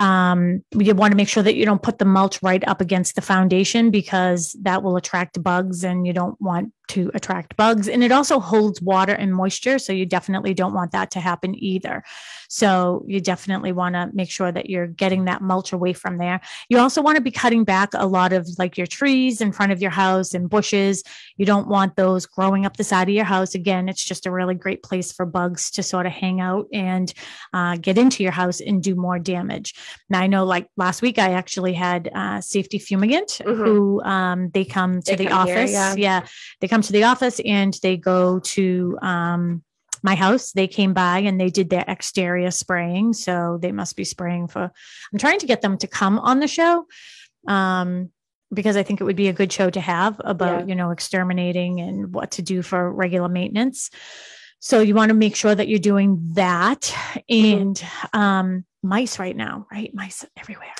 um, you want to make sure that you don't put the mulch right up against the foundation because that will attract bugs and you don't want to attract bugs. And it also holds water and moisture. So you definitely don't want that to happen either. So you definitely want to make sure that you're getting that mulch away from there. You also want to be cutting back a lot of like your trees in front of your house and bushes. You don't want those growing up the side of your house. Again, it's just a really great place for bugs to sort of hang out and uh, get into your house and do more damage. Now, I know like last week, I actually had uh, safety fumigant mm-hmm. who um, they come to they the come office. Here, yeah. yeah. They come to the office and they go to, um, my house. They came by and they did their exterior spraying. So they must be spraying for, I'm trying to get them to come on the show. Um, because I think it would be a good show to have about, yeah. you know, exterminating and what to do for regular maintenance. So you want to make sure that you're doing that mm-hmm. and um, mice right now, right? Mice everywhere.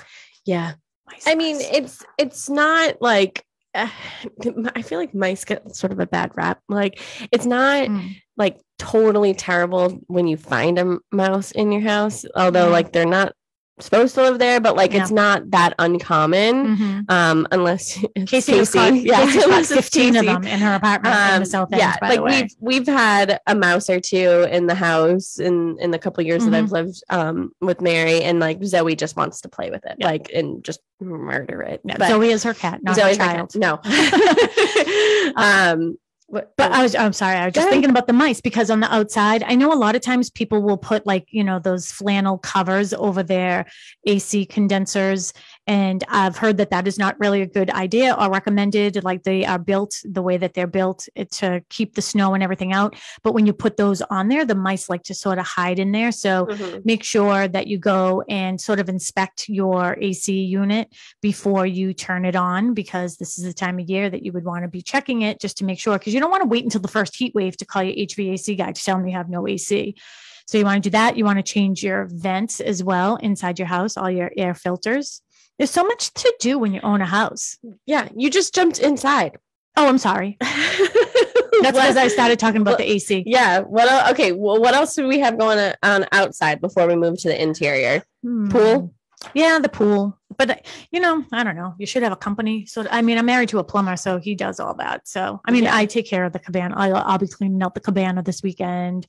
Yeah. Mice, I mean, it's it's not like uh, I feel like mice get sort of a bad rap. Like it's not mm. like totally terrible when you find a mouse in your house, although like they're not supposed to live there, but like yeah. it's not that uncommon. Mm-hmm. Um, unless Casey, Casey caught, yeah, Casey caught fifteen of them in her apartment um, in the South End. Yeah, like we've we've had a mouse or two in the house in in the couple years mm-hmm. that I've lived um with Mary, and like Zoe just wants to play with it, yeah. like and just murder it. Yeah, Zoe is her cat, not Zoe's her child. No. um, but, I was, I'm sorry, I was just thinking about the mice because on the outside, I know a lot of times people will put like, you know, those flannel covers over their AC condensers and I've heard that that is not really a good idea or recommended. Like they are built the way that they're built to keep the snow and everything out. But when you put those on there, the mice like to sort of hide in there. So mm-hmm. make sure that you go and sort of inspect your AC unit before you turn it on, because this is the time of year that you would want to be checking it just to make sure, because you don't want to wait until the first heat wave to call your HVAC guy to tell them you have no AC. So you want to do that. You want to change your vents as well inside your house, all your air filters. There's so much to do when you own a house. Yeah, you just jumped inside. Oh, I'm sorry. That's because I started talking about the AC. Yeah. What? Okay. Well, what else do we have going on outside before we move to the interior? Hmm. Pool. Yeah, the pool. But you know, I don't know. You should have a company. So I mean, I'm married to a plumber, so he does all that. So I mean, yeah. I take care of the cabana. I'll, I'll be cleaning out the cabana this weekend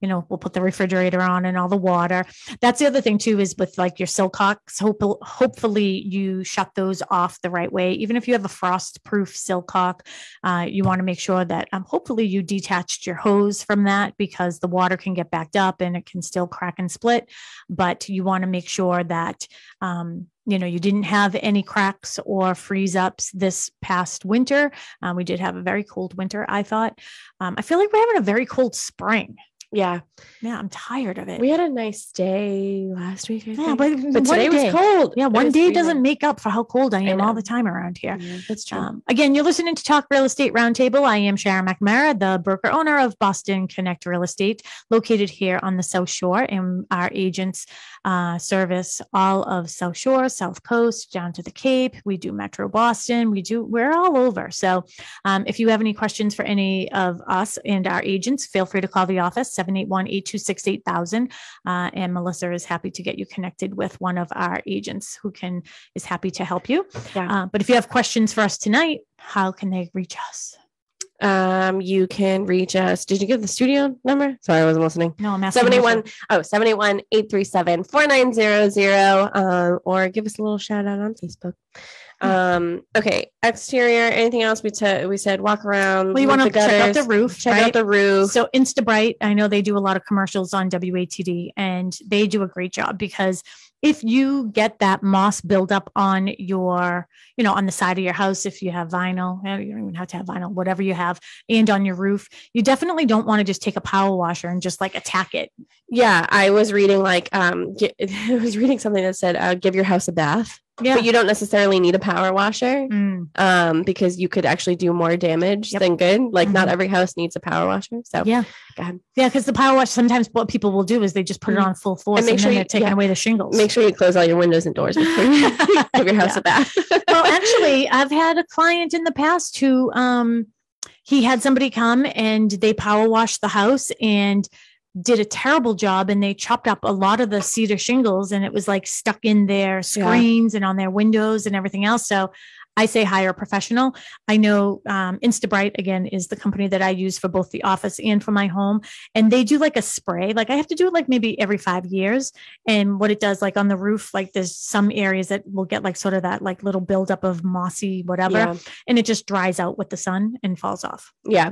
you know, we'll put the refrigerator on and all the water. That's the other thing too, is with like your silcocks, hope, hopefully you shut those off the right way. Even if you have a frost proof silcock, uh, you want to make sure that um, hopefully you detached your hose from that because the water can get backed up and it can still crack and split. But you want to make sure that, um, you know, you didn't have any cracks or freeze ups this past winter. Um, we did have a very cold winter, I thought. Um, I feel like we're having a very cold spring. Yeah. Yeah, I'm tired of it. We had a nice day last week. yeah, but, but today day, was cold. Yeah, one day doesn't make up for how cold I am I all the time around here. Yeah, that's true. Um, again, you're listening to Talk Real Estate Roundtable. I am Sharon McNamara, the broker owner of Boston Connect Real Estate, located here on the South Shore, and our agents uh, service all of South Shore, South Coast, down to the Cape. We do Metro Boston. We do. We're all over. So, um, if you have any questions for any of us and our agents, feel free to call the office 781 826 8000. Uh, and Melissa is happy to get you connected with one of our agents who can is happy to help you. Yeah. Uh, but if you have questions for us tonight, how can they reach us? Um, you can reach us. Did you give the studio number? Sorry, I wasn't listening. No, I'm asking. 781, oh, 781 837 4900. Um, or give us a little shout out on Facebook. Um, okay, exterior. Anything else? We t- we said walk around. Well, you want to check out the roof. Check right? out the roof. So Instabright, I know they do a lot of commercials on WATD, and they do a great job because if you get that moss buildup on your, you know, on the side of your house, if you have vinyl, eh, you don't even have to have vinyl, whatever you have, and on your roof, you definitely don't want to just take a power washer and just like attack it. Yeah, I was reading like um, I was reading something that said, uh, "Give your house a bath." Yeah. But you don't necessarily need a power washer mm. um, because you could actually do more damage yep. than good. Like mm-hmm. not every house needs a power washer. So yeah, yeah, because the power wash, sometimes what people will do is they just put mm-hmm. it on full force and, make and sure then you, they're taking yeah. away the shingles. Make sure you close all your windows and doors before you give your house a bath. well, actually, I've had a client in the past who um, he had somebody come and they power washed the house and did a terrible job and they chopped up a lot of the cedar shingles and it was like stuck in their screens yeah. and on their windows and everything else. So I say hire a professional. I know um, Instabright again is the company that I use for both the office and for my home, and they do like a spray. Like I have to do it like maybe every five years. And what it does, like on the roof, like there's some areas that will get like sort of that like little buildup of mossy whatever, yeah. and it just dries out with the sun and falls off. Yeah,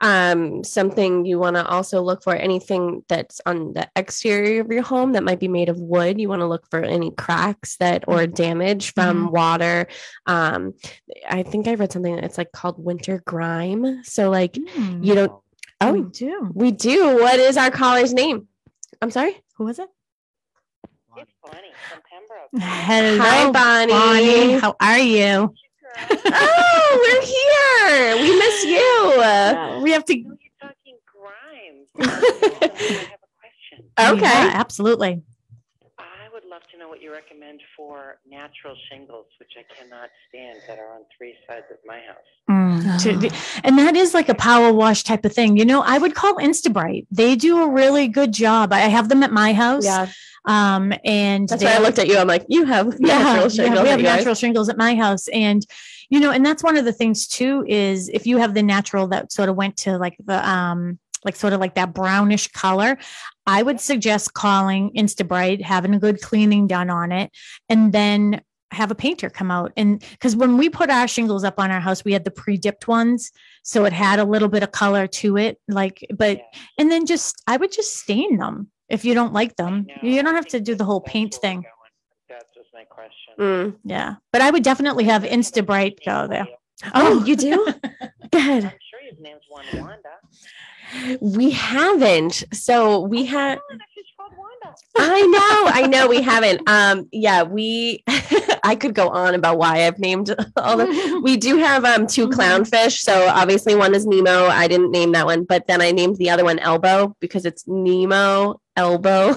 um, something you want to also look for anything that's on the exterior of your home that might be made of wood. You want to look for any cracks that or mm-hmm. damage from mm-hmm. water. Um, um i think i read something it's like called winter grime so like mm. you don't oh we do we do what is our caller's name i'm sorry who was it it's Bonnie from Pembroke. Hello, Hi, Bonnie. Bonnie. How are you? oh, we're here. We miss you. Yeah. We have to. You're talking grime. I have a question. Okay, yeah, absolutely love to know what you recommend for natural shingles, which I cannot stand, that are on three sides of my house. Mm, oh. and that is like a power wash type of thing. You know, I would call Instabright. They do a really good job. I have them at my house. Yeah. Um, and that's why I looked at you. I'm like, you have natural shingles. Yeah, we have natural shingles at my house. And, you know, and that's one of the things too, is if you have the natural that sort of went to like the, um, like sort of like that brownish color, I would suggest calling Instabright, having a good cleaning done on it, and then have a painter come out. And because when we put our shingles up on our house, we had the pre dipped ones. So it had a little bit of color to it. Like, but, and then just, I would just stain them if you don't like them. You don't have to do the whole paint thing. That's just my question. Mm, yeah. But I would definitely have Instabright go there. Oh, you do? Good. I'm sure his name's Wanda. We haven't. So we have. I know, I know we haven't. Um, yeah, we I could go on about why I've named all the we do have um two mm-hmm. clownfish. So obviously one is Nemo. I didn't name that one, but then I named the other one Elbow because it's Nemo Elbow.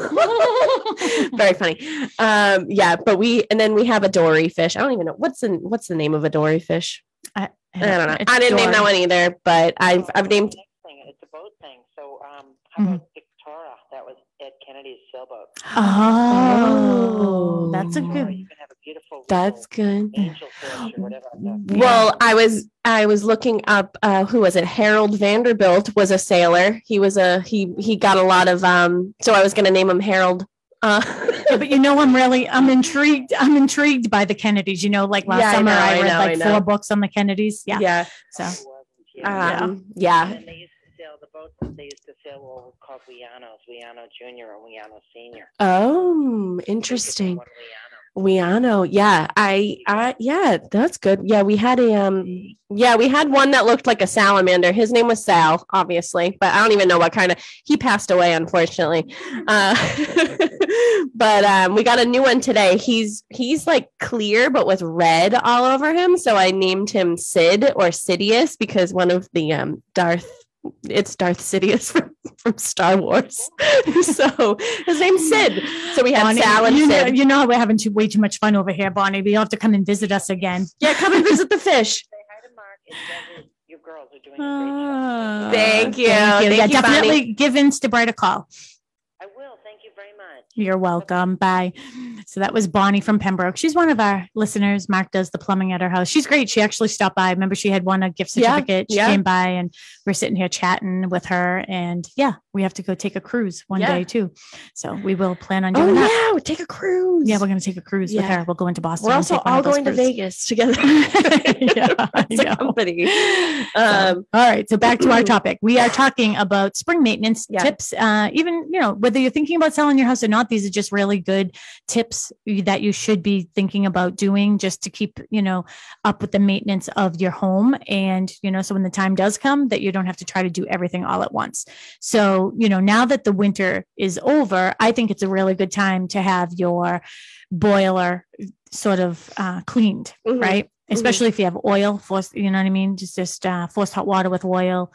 Very funny. Um, yeah, but we and then we have a dory fish. I don't even know what's the what's the name of a dory fish. I, I don't know. I didn't dory. name that one either, but I've I've named how mm-hmm. Victura? That was Ed Kennedy's sailboat. Oh, that's a good. You can have a beautiful. That's good. Angel fish or whatever. Well, I was I was looking up. Uh, who was it? Harold Vanderbilt was a sailor. He was a he he got a lot of um. So I was going to name him Harold. Uh, yeah, but you know, I'm really I'm intrigued. I'm intrigued by the Kennedys. You know, like last yeah, summer I, know, I read I know, like four books on the Kennedys. Yeah. Yeah. So. Um, yeah. yeah the boats they used to sail were called Wiannos, Wianno Junior and Wianno Senior. Oh, interesting. Wianno, yeah, I, I, yeah, that's good. Yeah, we had a, um, yeah, we had one that looked like a salamander. His name was Sal, obviously, but I don't even know what kind of. He passed away, unfortunately. Uh, but um, we got a new one today. He's he's like clear, but with red all over him. So I named him Sid or Sidious because one of the um Darth it's Darth Sidious from, from Star Wars. so his name's Sid. So we have Bonnie, Sal and you Sid. Know, you know we're having too, way too much fun over here, Bonnie. But you'll have to come and visit us again. Yeah, come and visit the fish. Say hi to Mark. You girls are doing a great job. Ah. Thank you. Thank you. Thank yeah, you, definitely Bonnie. give Instabright a call. You're welcome. Bye. So that was Bonnie from Pembroke. She's one of our listeners. Mark does the plumbing at her house. She's great. She actually stopped by. Remember, she had won a gift certificate. Yeah, she yeah. came by and we're sitting here chatting with her. And yeah, we have to go take a cruise one yeah. day too. So we will plan on doing oh, that. Yeah, take a cruise. Yeah, we're going to take a cruise with her. We'll go into Boston. We're also all going to Vegas together. yeah, it's a company. Um, all right. So back to our topic. We are talking about spring maintenance tips. Uh, even, you know, whether you're thinking about selling your house or not these are just really good tips that you should be thinking about doing just to keep, you know, up with the maintenance of your home. And, you know, so when the time does come that you don't have to try to do everything all at once. So, you know, now that the winter is over, I think it's a really good time to have your boiler sort of uh, cleaned, mm-hmm. right? Mm-hmm. Especially mm-hmm. if you have oil, forced, you know what I mean? Just, just uh, forced hot water with oil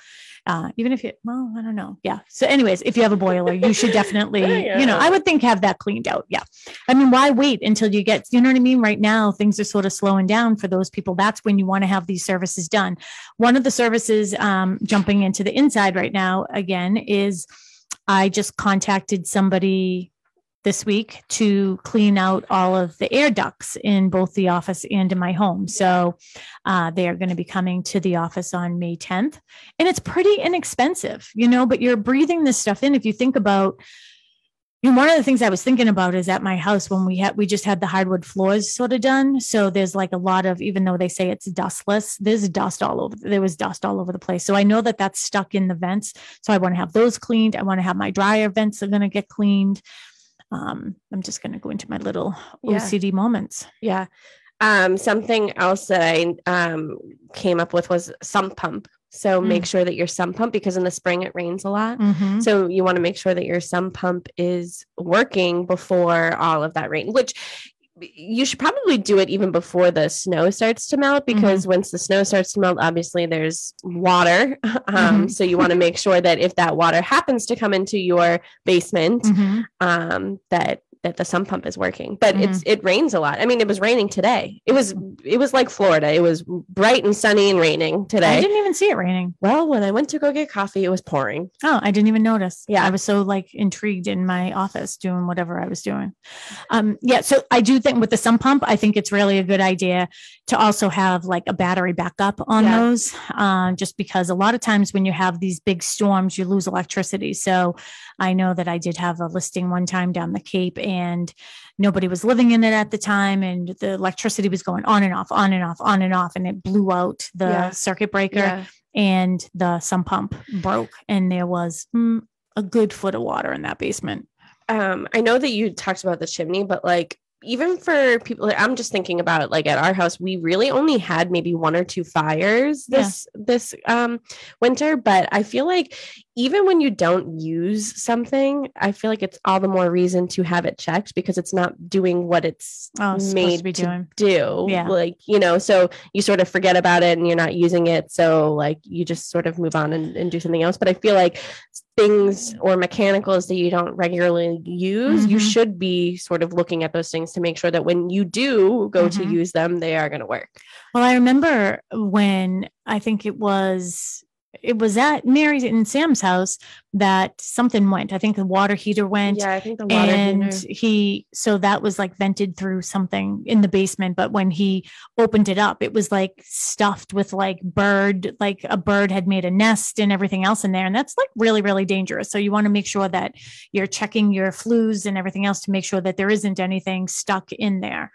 uh, even if you, well, I don't know. Yeah. So, anyways, if you have a boiler, you should definitely, yeah. you know, I would think have that cleaned out. Yeah. I mean, why wait until you get, you know what I mean? Right now, things are sort of slowing down for those people. That's when you want to have these services done. One of the services, um, jumping into the inside right now again, is I just contacted somebody this week to clean out all of the air ducts in both the office and in my home. So uh, they are going to be coming to the office on May 10th. And it's pretty inexpensive, you know, but you're breathing this stuff in. If you think about, you know, one of the things I was thinking about is at my house when we had we just had the hardwood floors sort of done. So there's like a lot of even though they say it's dustless, there's dust all over. There was dust all over the place. So I know that that's stuck in the vents. So I want to have those cleaned. I want to have my dryer vents are going to get cleaned um, I'm just going to go into my little yeah. OCD moments. Yeah. Um, something else that I um, came up with was sump pump. So mm. make sure that your sump pump, because in the spring it rains a lot. Mm-hmm. So you want to make sure that your sump pump is working before all of that rain, which you should probably do it even before the snow starts to melt because mm-hmm. once the snow starts to melt obviously there's water um, mm-hmm. so you want to make sure that if that water happens to come into your basement mm-hmm. um, that that the sump pump is working but mm-hmm. it's it rains a lot. I mean it was raining today. It was it was like florida. It was bright and sunny and raining today. I didn't even see it raining. Well when i went to go get coffee it was pouring. Oh i didn't even notice. Yeah. I was so like intrigued in my office doing whatever i was doing. Um yeah so i do think with the sump pump i think it's really a good idea to also have like a battery backup on yeah. those uh, just because a lot of times when you have these big storms you lose electricity. So i know that i did have a listing one time down the cape and nobody was living in it at the time and the electricity was going on and off on and off on and off and it blew out the yeah. circuit breaker yeah. and the sump pump broke and there was mm, a good foot of water in that basement um, I know that you talked about the chimney, but like even for people like, i'm just thinking about like at our house we really only had maybe one or two fires this yeah. this um winter but i feel like even when you don't use something i feel like it's all the more reason to have it checked because it's not doing what it's oh, made to, to do yeah like you know so you sort of forget about it and you're not using it so like you just sort of move on and, and do something else but i feel like things or mechanicals that you don't regularly use, mm-hmm. you should be sort of looking at those things to make sure that when you do go mm-hmm. to use them, they are going to work. Well, I remember when I think it was it was at Mary's and Sam's house that something went. I think the water heater went. Yeah, I think the water and heater. he so that was like vented through something in the basement. But when he opened it up, it was like stuffed with like bird, like a bird had made a nest and everything else in there. And that's like really, really dangerous. So you want to make sure that you're checking your flues and everything else to make sure that there isn't anything stuck in there.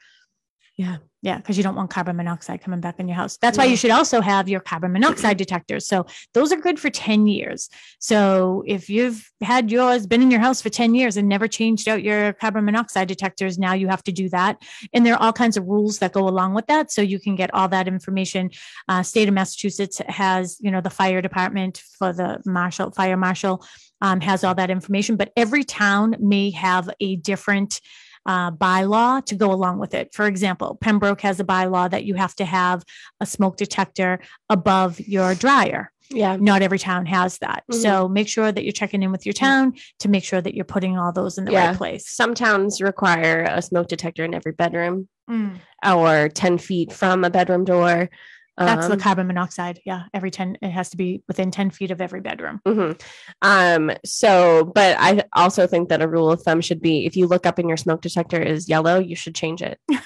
Yeah. Yeah, because you don't want carbon monoxide coming back in your house. That's yeah. why you should also have your carbon monoxide detectors. So those are good for 10 years. So if you've had yours, been in your house for 10 years and never changed out your carbon monoxide detectors, now you have to do that. And there are all kinds of rules that go along with that. So you can get all that information. Uh, state of Massachusetts has, you know, the fire department for the marshal, fire marshal um, has all that information, but every town may have a different uh, bylaw to go along with it. For example, Pembroke has a bylaw that you have to have a smoke detector above your dryer. Yeah. Not every town has that. Mm-hmm. So make sure that you're checking in with your town to make sure that you're putting all those in the yeah. right place. Some towns require a smoke detector in every bedroom mm. or 10 feet from a bedroom door. That's um, the carbon monoxide. Yeah. Every 10, it has to be within 10 feet of every bedroom. Mm-hmm. Um, so, but I also think that a rule of thumb should be if you look up and your smoke detector is yellow, you should change it.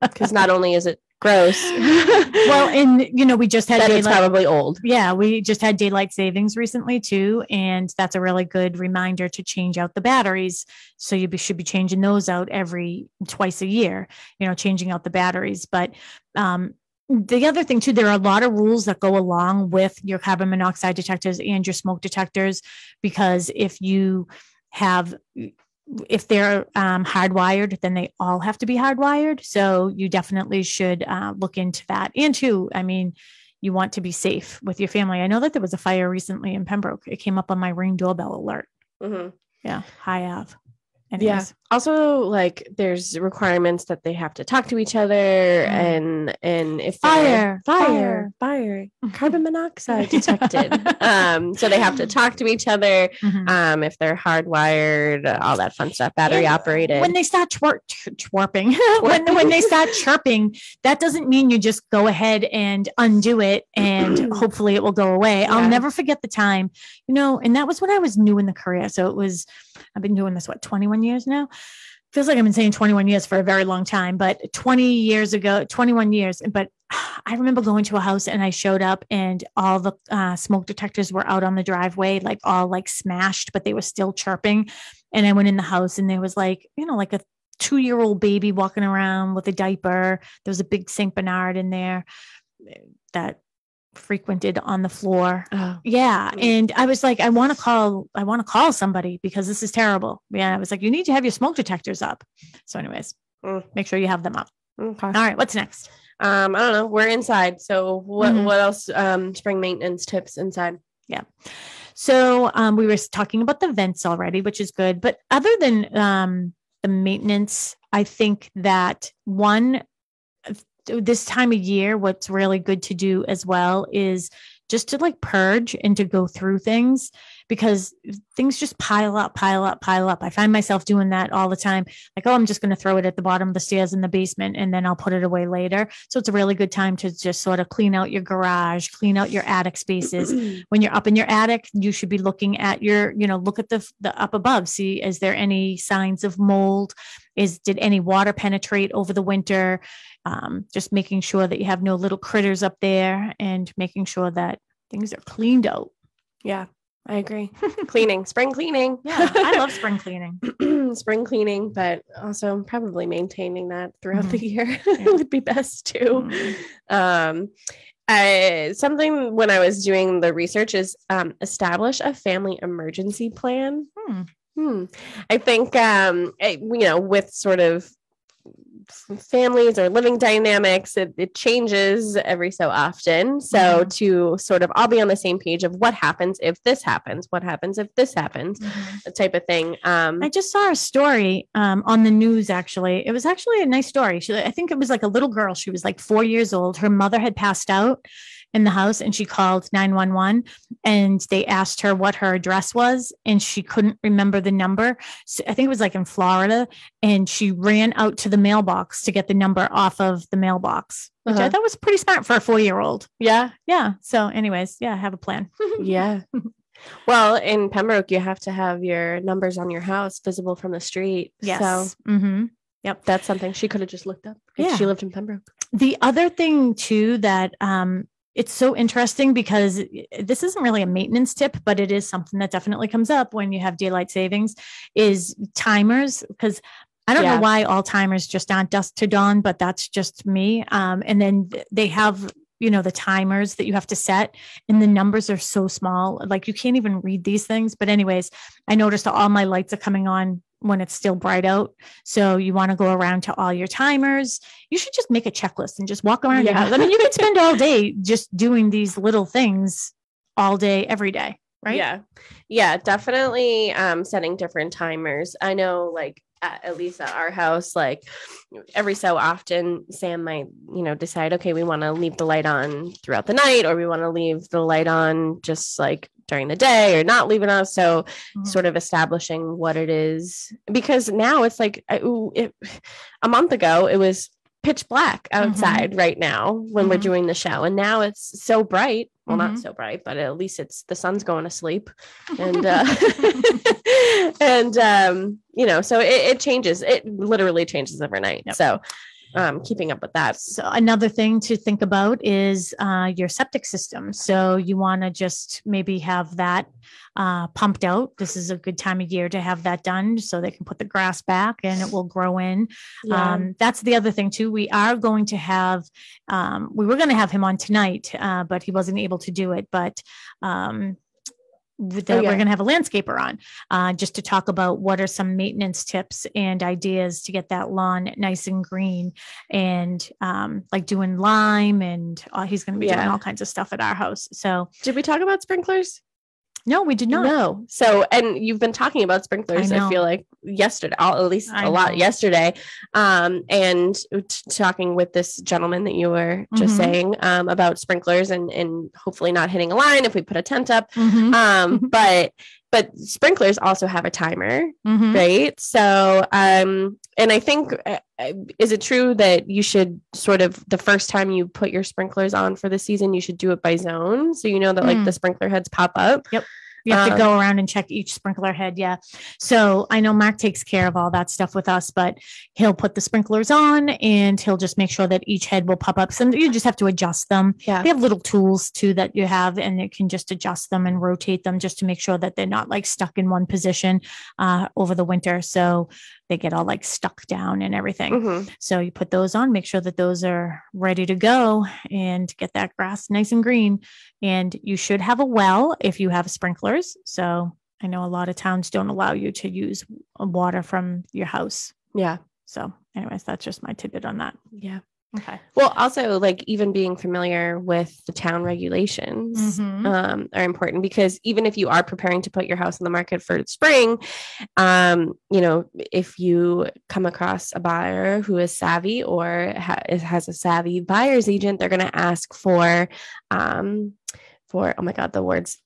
Because not only is it gross. well, and you know, we just had daylight, it's probably old. Yeah, we just had daylight savings recently too, and that's a really good reminder to change out the batteries. So you be, should be changing those out every twice a year. You know, changing out the batteries, but um, the other thing too there are a lot of rules that go along with your carbon monoxide detectors and your smoke detectors because if you have if they're um, hardwired then they all have to be hardwired. So you definitely should uh, look into that. And two i mean you want to be safe with your family. I know that there was a fire recently in pembroke. It came up on my ring doorbell alert. Mm-hmm. yeah high av. Anyways. Also like there's requirements that they have to talk to each other mm. and and if fire fire fire. carbon monoxide detected. Um so they have to talk to each other mm-hmm. um if they're hardwired all that fun stuff battery and operated. when they start twer- twerping when, when they start chirping that doesn't mean you just go ahead and undo it and hopefully it will go away. Yeah. i'll never forget the time you know and that was when i was new in the career. So it was i've been doing this what 21 years now feels like I've been saying 21 years for a very long time, but 20 years ago, 21 years. But I remember going to a house and I showed up and all the uh, smoke detectors were out on the driveway, like all like smashed, but they were still chirping. And I went in the house and there was like, you know, like a two year old baby walking around with a diaper. There was a big St. Bernard in there that frequented on the floor. Oh. Yeah. And I was like, I want to call, I want to call somebody because this is terrible. Yeah. I was like, you need to have your smoke detectors up. So, anyways, mm. make sure you have them up. Okay. All right. What's next? Um, I don't know. We're inside. So what mm-hmm. what else? Um, spring maintenance tips inside. Yeah. So um, we were talking about the vents already, which is good. But other than um, the maintenance, I think that one this time of year, what's really good to do as well is just to like purge and to go through things because things just pile up, pile up, pile up. I find myself doing that all the time. Like, oh, I'm just going to throw it at the bottom of the stairs in the basement and then I'll put it away later. So it's a really good time to just sort of clean out your garage, clean out your attic spaces. when you're up in your attic, you should be looking at your, you know, look at the the up above. See, is there any signs of mold? Is did any water penetrate over the winter? Um, just making sure that you have no little critters up there and making sure that things are cleaned out. Yeah, I agree. cleaning, spring cleaning. Yeah, I love spring cleaning. spring cleaning, but also probably maintaining that throughout mm-hmm. the year yeah. would be best too. Mm-hmm. Um, I, something when I was doing the research is um, establish a family emergency plan. Hmm. Hmm. I think um, it, you know with sort of families or living dynamics it, it, changes every so often. So mm-hmm. to sort of all be on the same page of what happens if this happens what happens if this happens mm-hmm. type of thing. Um, i just saw a story um, on the news actually. It was actually a nice story. She, i think it was like a little girl. She was like four years old. Her mother had passed out in the house and she called 911 and they asked her what her address was and she couldn't remember the number. So I think it was like in Florida and she ran out to the mailbox to get the number off of the mailbox, which uh-huh. I thought was pretty smart for a four year old. Yeah. Yeah. So, anyways, yeah, I have a plan. yeah. Well, in Pembroke, you have to have your numbers on your house visible from the street. Yes. So, mm-hmm. Yep, that's something she could have just looked up. Yeah, she lived in Pembroke. The other thing too that um, it's so interesting because this isn't really a maintenance tip, but it is something that definitely comes up when you have daylight savings is timers because I don't yeah. know why all timers just aren't dusk to dawn, but that's just me. Um, and then they have you know the timers that you have to set and the numbers are so small like you can't even read these things but anyways i noticed all my lights are coming on when it's still bright out. So you want to go around to all your timers. You should just make a checklist and just walk around yeah. your house. I mean, you could spend all day just doing these little things all day, every day. Right. Yeah. Yeah. Definitely um, setting different timers. I know like at, at least at our house, like every so often, Sam might, you know, decide, okay, we want to leave the light on throughout the night, or we want to leave the light on just like during the day or not leaving us. So, mm-hmm. sort of establishing what it is because now it's like it, a month ago, it was pitch black mm-hmm. outside mm-hmm. right now when mm-hmm. we're doing the show, and now it's so bright. Well, not mm-hmm. so bright, but at least it's the sun's going to sleep, and uh, and um, you know, so it, it, changes. It literally changes overnight. Yep. So um, keeping up with that. So another thing to think about is uh, your septic system. So you want to just maybe have that uh, pumped out. This is a good time of year to have that done, so they can put the grass back and it will grow in. Yeah. Um, that's the other thing too. We are going to have. Um, we were going to have him on tonight, uh, but he wasn't able to do it. But um, that oh, yeah. we're going to have a landscaper on uh, just to talk about what are some maintenance tips and ideas to get that lawn nice and green and um, like doing lime and uh, he's going to be yeah. doing all kinds of stuff at our house so did we talk about sprinklers No, we did not. No. So, and you've been talking about sprinklers. I, I feel like yesterday, at least I a know. lot yesterday. Um, and t- talking with this gentleman that you were just mm-hmm. saying um, about sprinklers and and hopefully not hitting a line if we put a tent up. Mm-hmm. Um, but but sprinklers also have a timer, mm-hmm. right? So, um, and I think, uh, uh, is it true that you should sort of the first time you put your sprinklers on for the season, you should do it by zone, so you know that like mm. the sprinkler heads pop up. Yep. You have um, to go around and check each sprinkler head. Yeah. So I know Mark takes care of all that stuff with us, but he'll put the sprinklers on and he'll just make sure that each head will pop up. So you just have to adjust them. Yeah. They have little tools too that you have, and it can just adjust them and rotate them just to make sure that they're not like stuck in one position uh, over the winter. So they get all like stuck down and everything. Mm-hmm. So you put those on, make sure that those are ready to go and get that grass nice and green. And you should have a well if you have sprinklers. So I know a lot of towns don't allow you to use water from your house. Yeah. So, anyways, that's just my tidbit on that. Yeah. Okay. Well, also like even being familiar with the town regulations mm-hmm. um, are important because even if you are preparing to put your house on the market for spring, um, you know, if you come across a buyer who is savvy or ha- has a savvy buyer's agent, they're going to ask for, um, for oh my god, the words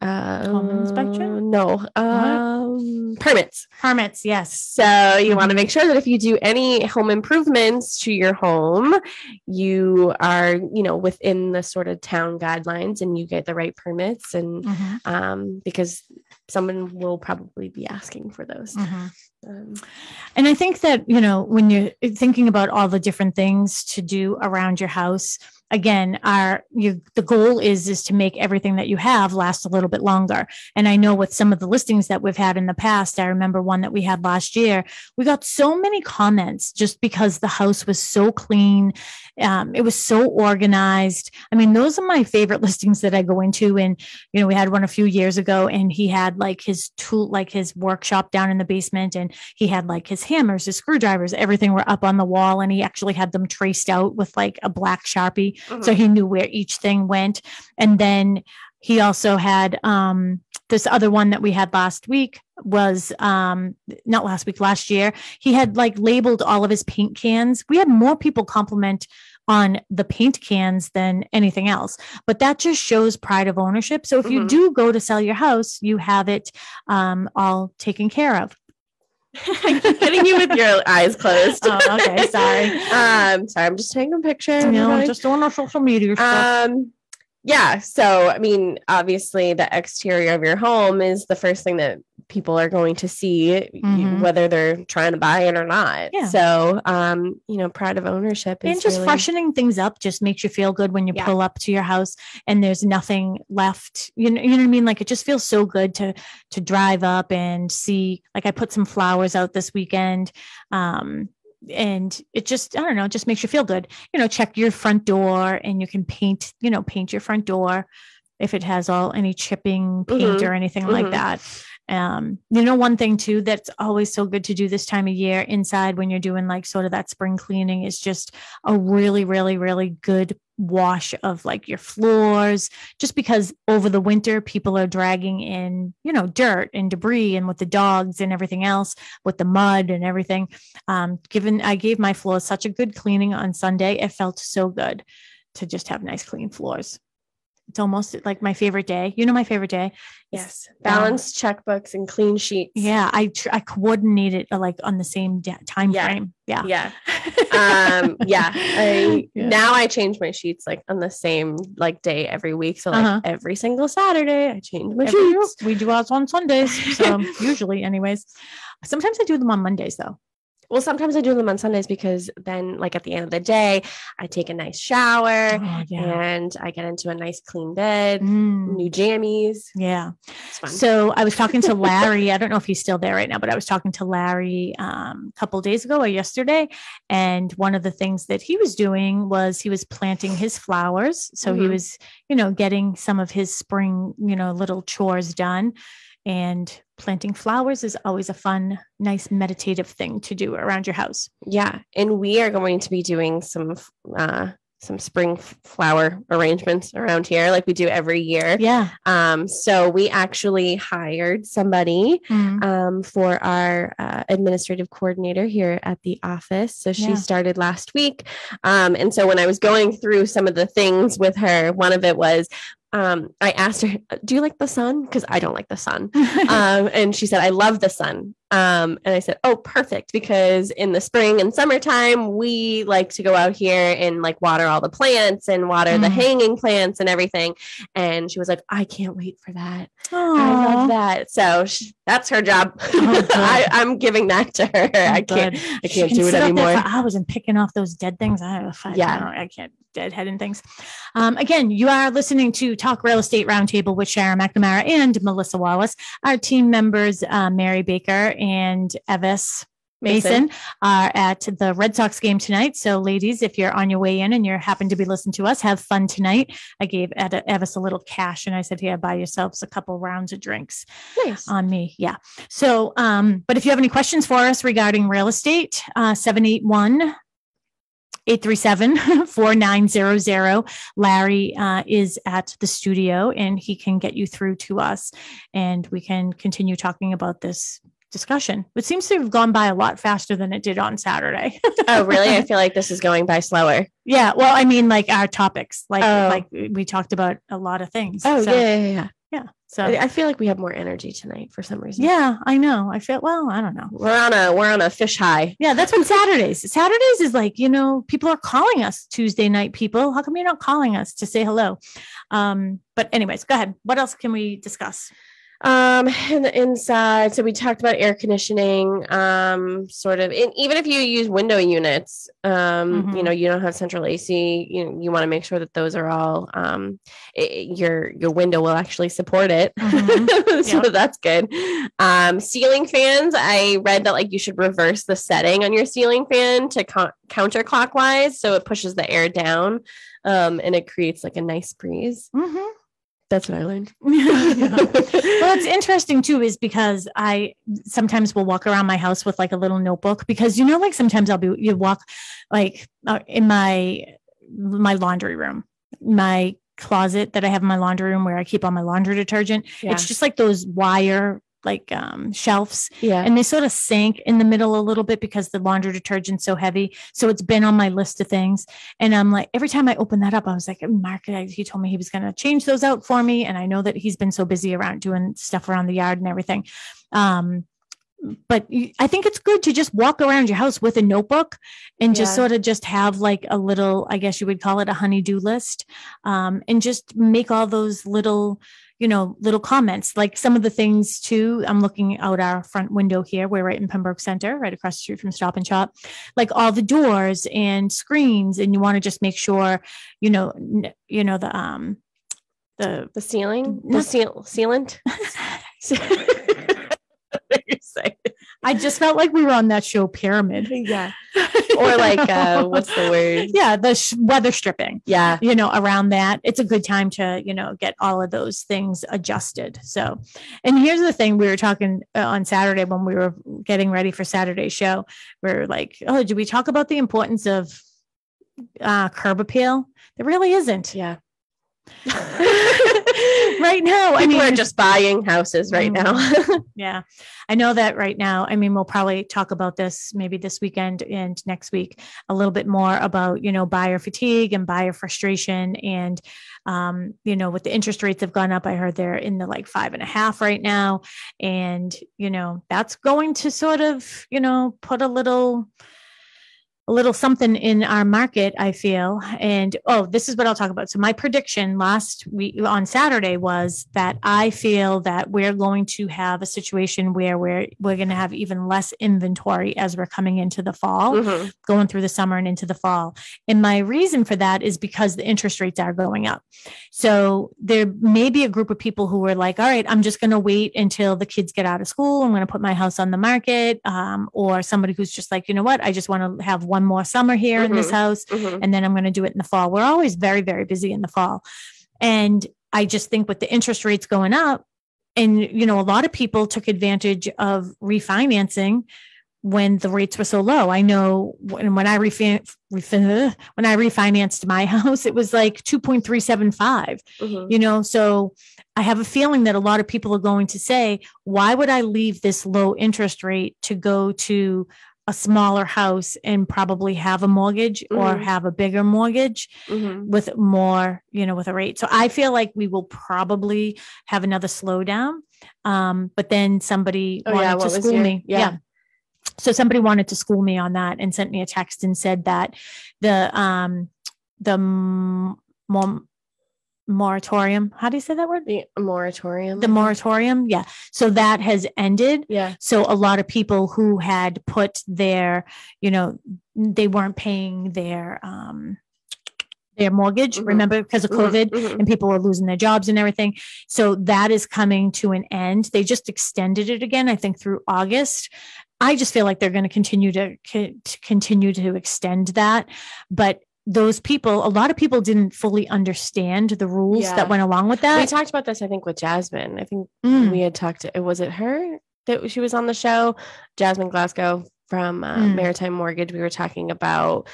uh, home inspection? No, um, permits. Permits, yes. So you want to make sure that if you do any home improvements to your home, you are, you know, within the sort of town guidelines and you get the right permits, and mm-hmm. um, because someone will probably be asking for those. Mm-hmm. Um, and I think that you know when you're thinking about all the different things to do around your house again our you the goal is is to make everything that you have last a little bit longer. And i know with some of the listings that we've had in the past i remember one that we had last year we got so many comments just because the house was so clean um, it was so organized. I mean those are my favorite listings that i go into and you know we had one a few years ago and he had like his tool like his workshop down in the basement and he had like his hammers his screwdrivers everything were up on the wall and he actually had them traced out with like a black sharpie Mm-hmm. So he knew where each thing went. And then he also had um, this other one that we had last week was um not last week last year he had like labeled all of his paint cans we had more people compliment on the paint cans than anything else but that just shows pride of ownership so if mm-hmm. you do go to sell your house you have it um, all taken care of I keep getting you with your eyes closed. Oh, okay. Sorry. um, sorry, I'm just taking a picture. No, I'm just doing our social media stuff. Um, yeah. So, I mean, obviously, the exterior of your home is the first thing that people are going to see, mm-hmm. whether they're trying to buy it or not. Yeah. So, um, you know, pride of ownership and just really... freshening things up just makes you feel good when you yeah. pull up to your house and there's nothing left. You know, you know what I mean? Like it just feels so good to to drive up and see. Like I put some flowers out this weekend. Um, and it just i don't know just makes you feel good you know check your front door and you can paint you know paint your front door if it has all any chipping paint mm-hmm. or anything mm-hmm. like that um you know one thing too that's always so good to do this time of year inside when you're doing like sort of that spring cleaning is just a really really really good wash of like your floors just because over the winter people are dragging in you know dirt and debris and with the dogs and everything else with the mud and everything. Um given i gave my floors such a good cleaning on sunday it felt so good to just have nice clean floors it's almost like my favorite day. You know my favorite day. Yes, balanced um, checkbooks and clean sheets. Yeah, I tr- I coordinate it uh, like on the same de- time yeah. frame. Yeah, yeah, um, yeah. I yeah. now I change my sheets like on the same like day every week. So like uh-huh. every single Saturday, I change my every, sheets. We do ours on Sundays. So usually, anyways. Sometimes I do them on Mondays though well sometimes i do them on sundays because then like at the end of the day i take a nice shower oh, yeah. and i get into a nice clean bed mm. new jammies yeah so i was talking to larry i don't know if he's still there right now but i was talking to larry um, a couple days ago or yesterday and one of the things that he was doing was he was planting his flowers so mm-hmm. he was you know getting some of his spring you know little chores done and planting flowers is always a fun, nice meditative thing to do around your house. Yeah. And we are going to be doing some uh, some spring flower arrangements around here like we do every year. Yeah. Um, so we actually hired somebody mm. um, for our uh, administrative coordinator here at the office. So she yeah. started last week. Um, and so when I was going through some of the things with her, one of it was um, I asked her, "Do you like the sun?" Because I don't like the sun, um, and she said, "I love the sun." Um, and I said, "Oh, perfect!" Because in the spring and summertime, we like to go out here and like water all the plants and water mm. the hanging plants and everything. And she was like, "I can't wait for that. Aww. I love that." So she, that's her job. Oh, I, am giving that to her. Oh, I can't. Good. I can't do it anymore. I was and picking off those dead things. I, I yeah, I, I can't deadhead and things. Um, again, you are listening to Talk Real Estate Roundtable with Sharon McNamara and Melissa Wallace. Our team members, uh, Mary Baker and Evis Mason. Are at the Red Sox game tonight. So, ladies, if you're on your way in and you happen to be listening to us, have fun tonight. I gave Ed- Evis a little cash and I said, "Here, buy yourselves a couple rounds of drinks." Nice on me, yeah. So, um, but if you have any questions for us regarding real estate, uh, seven eight one 837-4900. Larry uh, is at the studio and he can get you through to us and we can continue talking about this discussion. It seems to have gone by a lot faster than it did on Saturday. oh, really? I feel like this is going by slower. Yeah. Well, I mean, like our topics, like oh. like we talked about a lot of things. Oh, so, yeah, yeah, yeah. Yeah. So I feel like we have more energy tonight for some reason. Yeah, I know. I feel well, I don't know. We're on a we're on a fish high. Yeah, that's what Saturdays. Saturdays is like, you know, people are calling us Tuesday night people. How come you're not calling us to say hello? Um, but anyways, go ahead. What else can we discuss? Um in the inside so we talked about air conditioning um sort of and even if you use window units um mm-hmm. you know you don't have central ac you you want to make sure that those are all um it, your your window will actually support it mm-hmm. so yep. that's good um ceiling fans i read that like you should reverse the setting on your ceiling fan to co- counterclockwise so it pushes the air down um and it creates like a nice breeze mm-hmm. That's what I learned. well, it's interesting too, is because I sometimes will walk around my house with like a little notebook because you know, like sometimes I'll be you walk like uh, in my my laundry room, my closet that I have in my laundry room where I keep all my laundry detergent. Yeah. It's just like those wire like um, shelves. Yeah. And they sort of sank in the middle a little bit because the laundry detergent's so heavy. So it's been on my list of things. And I'm like, every time I open that up, I was like, Mark, he told me he was going to change those out for me. And I know that he's been so busy around doing stuff around the yard and everything. Um, but I think it's good to just walk around your house with a notebook and just yeah. sort of just have like a little, I guess you would call it a honeydew list, um, and just make all those little you know, little comments like some of the things too. I'm looking out our front window here. We're right in Pembroke Center, right across the street from Stop and Shop, like all the doors and screens. And you want to just make sure, you know, you know, the, um, the, the ceiling, the seal, sealant. I just felt like we were on that show Pyramid. Yeah. Or like uh what's the word? Yeah, the sh- weather stripping. Yeah. You know, around that. It's a good time to, you know, get all of those things adjusted. So, and here's the thing we were talking uh, on Saturday when we were getting ready for Saturday's show. We are like, "Oh, did we talk about the importance of uh curb appeal?" There really isn't. Yeah. right now. People I mean, are just buying houses right now. Mm-hmm. yeah. I know that right now. I mean, we'll probably talk about this maybe this weekend and next week a little bit more about, you know, buyer fatigue and buyer frustration. And, um, you know, with the interest rates have gone up, I heard they're in the like five and a half right now. And, you know, that's going to sort of, you know, put a little, a little something in our market, I feel. And oh, this is what I'll talk about. So my prediction last week on Saturday was that I feel that we're going to have a situation where we're we're going to have even less inventory as we're coming into the fall, mm-hmm. going through the summer and into the fall. And my reason for that is because the interest rates are going up. So there may be a group of people who are like, all right, I'm just going to wait until the kids get out of school. I'm going to put my house on the market. Um, or somebody who's just like, you know what, I just want to have one one more summer here mm-hmm. in this mm-hmm. house mm-hmm. and then I'm going to do it in the fall. We're always very, very busy in the fall. And I just think with the interest rates going up, and you know, a lot of people took advantage of refinancing when the rates were so low. I know when, when I refin- refin- when I refinanced my house, it was like 2.375, mm-hmm. you know, so I have a feeling that a lot of people are going to say, why would I leave this low interest rate to go to a smaller house and probably have a mortgage mm-hmm. or have a bigger mortgage mm-hmm. with more, you know, with a rate. So I feel like we will probably have another slowdown. Um, but then somebody oh, wanted yeah, to school your, me. Yeah. yeah. So somebody wanted to school me on that and sent me a text and said that the um the mom moratorium. How do you say that word? The moratorium. The moratorium. Yeah. So that has ended. Yeah. So a lot of people who had put their, you know, they weren't paying their um their mortgage, mm-hmm. remember, because of mm-hmm. COVID mm-hmm. and people were losing their jobs and everything. So that is coming to an end. They just extended it again, I think through August. I just feel like they're going to continue to, to continue to extend that. But those people, a lot of people didn't fully understand the rules yeah. that went along with that. We talked about this, I think, with Jasmine. I think mm. we had talked, To, was it her that she was on the show? Jasmine Glasgow from uh, mm. Maritime Mortgage. We were talking about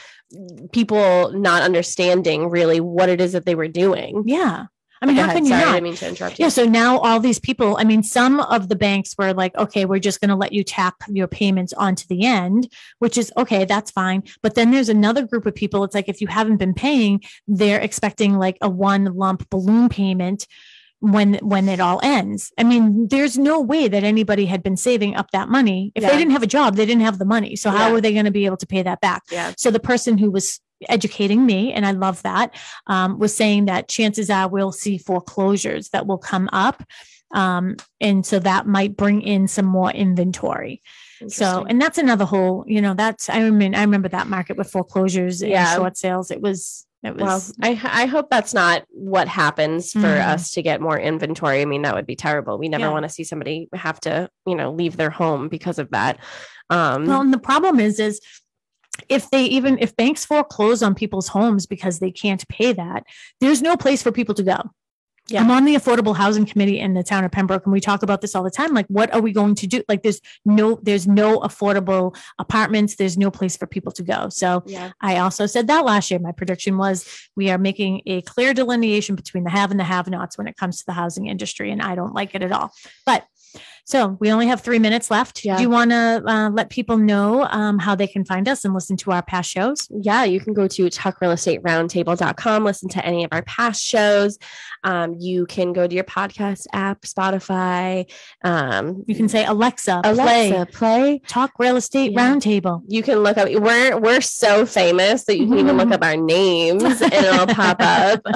people not understanding really what it is that they were doing. Yeah. I mean, how can you Sorry, not? I mean to interrupt you. Yeah. So now all these people, I mean, some of the banks were like, okay, we're just going to let you tap your payments onto the end, which is okay, that's fine. But then there's another group of people. It's like if you haven't been paying, they're expecting like a one lump balloon payment when when it all ends. I mean, there's no way that anybody had been saving up that money. If yeah. they didn't have a job, they didn't have the money. So how yeah. were they going to be able to pay that back? Yeah. So the person who was educating me, and I love that, um, was saying that chances are we'll see foreclosures that will come up. Um, and so that might bring in some more inventory. So, and that's another whole, you know, that's, I mean, I remember that market with foreclosures yeah. and short sales. It was, it was, well, I, I hope that's not what happens for mm. us to get more inventory. I mean, that would be terrible. We never yeah. want to see somebody have to, you know, leave their home because of that. Um, well, and the problem is, is if they even if banks foreclose on people's homes because they can't pay that, there's no place for people to go. Yeah. I'm on the affordable housing committee in the town of Pembroke and we talk about this all the time like what are we going to do like there's no there's no affordable apartments there's no place for people to go so yeah. I also said that last year my prediction was we are making a clear delineation between the have and the have nots when it comes to the housing industry and I don't like it at all but so we only have three minutes left. Yeah. Do you want to uh, let people know um, how they can find us and listen to our past shows? Yeah, you can go to talkrealestateroundtable.com, listen to any of our past shows. Um, you can go to your podcast app, Spotify. Um, you can say Alexa, Alexa, play, play Talk Real Estate yeah. Roundtable. You can look up. We're we're so famous that you can even look up our names and it'll pop up.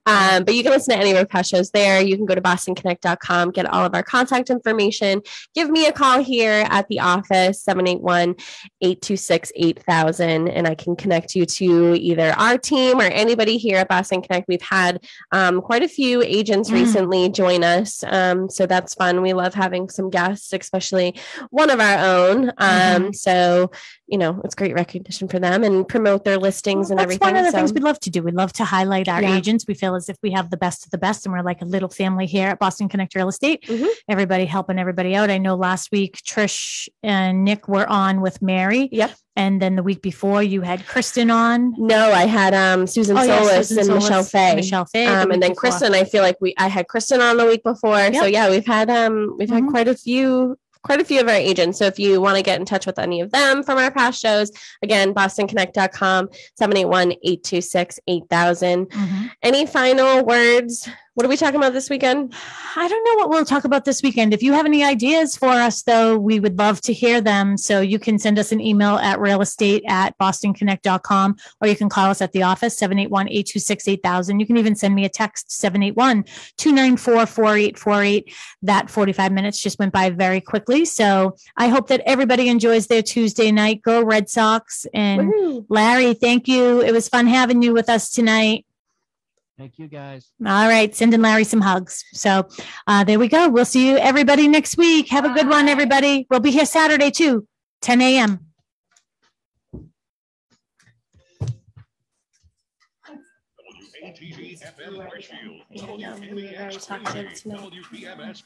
um, but you can listen to any of our past shows there. You can go to bostonconnect.com, get all of our contact information. Give me a call here at the office, 781 826 8000, and I can connect you to either our team or anybody here at Boston Connect. We've had um, quite a few agents mm. recently join us. Um, so that's fun. We love having some guests, especially one of our own. Um, mm-hmm. So, you know, it's great recognition for them and promote their listings well, and everything. That's one of the so, things we'd love to do. We'd love to highlight our yeah. agents. We feel as if we have the best of the best and we're like a little family here at Boston Connect Real Estate. Mm-hmm. Everybody helping everybody out. I know last week Trish and Nick were on with Mary. Yep. And then the week before you had Kristen on. No, I had um, Susan oh, Solis yeah, Susan and Solis, Michelle Fay. Michelle Fay. Um, and then before. Kristen, I feel like we I had Kristen on the week before. Yep. So yeah, we've had um we've mm-hmm. had quite a few quite a few of our agents. So if you want to get in touch with any of them from our past shows, again, bostonconnect.com, 781-826-8000. Mm-hmm. Any final words what are we talking about this weekend? I don't know what we'll talk about this weekend. If you have any ideas for us, though, we would love to hear them. So you can send us an email at realestate at bostonconnect.com or you can call us at the office, 781 826 8000. You can even send me a text, 781 294 4848. That 45 minutes just went by very quickly. So I hope that everybody enjoys their Tuesday night. Go Red Sox. And Woo-hoo. Larry, thank you. It was fun having you with us tonight. Thank you, guys. All right. Sending Larry some hugs. So uh, there we go. We'll see you everybody next week. Have a good one, everybody. We'll be here Saturday too, 10 a.m. WATD FM Marshfield. WPBS WPMS